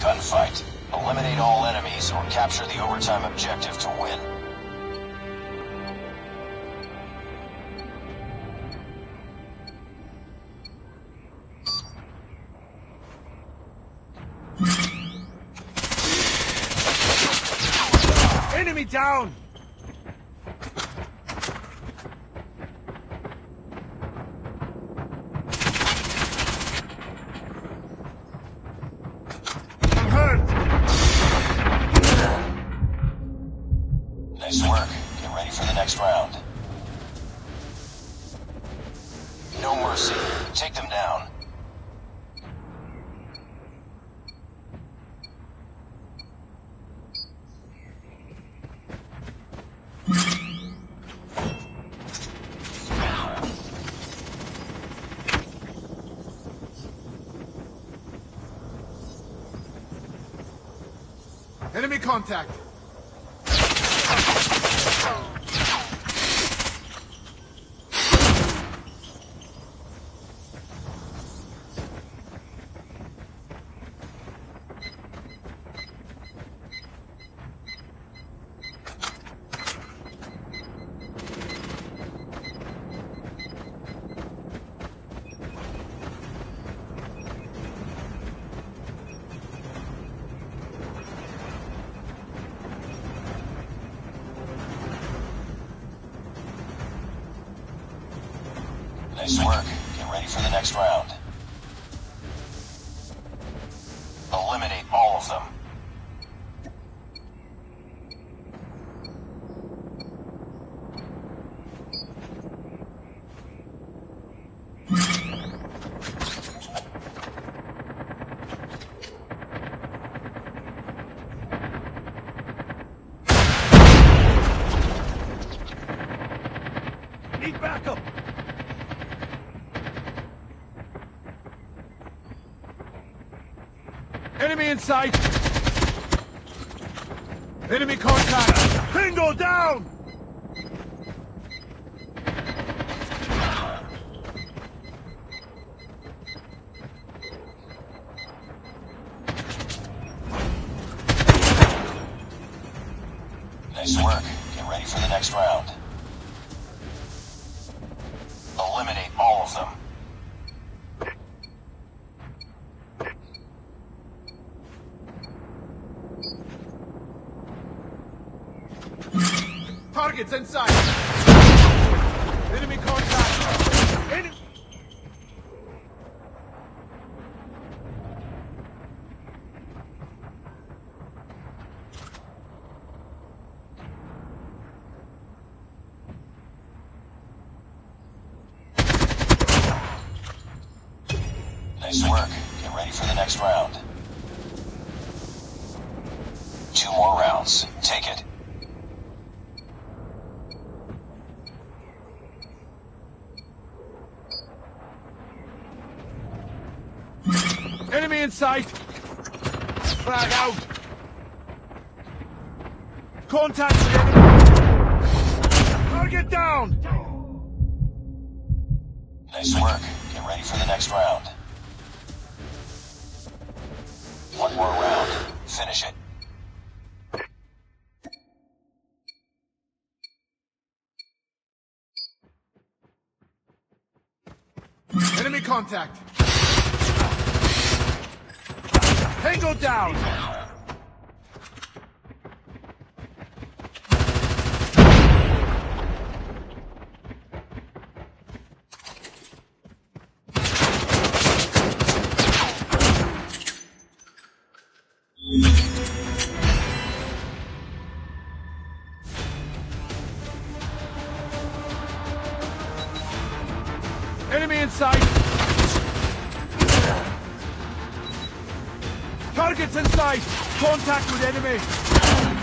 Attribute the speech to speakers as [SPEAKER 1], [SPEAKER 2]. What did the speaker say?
[SPEAKER 1] Gunfight. Eliminate all enemies or capture the overtime objective to win.
[SPEAKER 2] Enemy down!
[SPEAKER 1] Nice work. Get ready for the next round. No mercy. Take them down.
[SPEAKER 2] Enemy contact!
[SPEAKER 1] Nice work. Get ready for the next round. Eliminate all of them.
[SPEAKER 2] Need backup! Enemy in sight! Enemy contact! Tango down!
[SPEAKER 1] Nice work. Get ready for the next round. Eliminate all of them.
[SPEAKER 2] Targets inside! Enemy contact!
[SPEAKER 1] Nice work. Get ready for the next round. Two more rounds. Take it.
[SPEAKER 2] Enemy in sight! Frag out! Contact with enemy! Target down!
[SPEAKER 1] Nice work. Get ready for the next round. One more round. Finish it.
[SPEAKER 2] Enemy contact! Tango down! Enemy in sight! Targets in sight! Contact with enemy!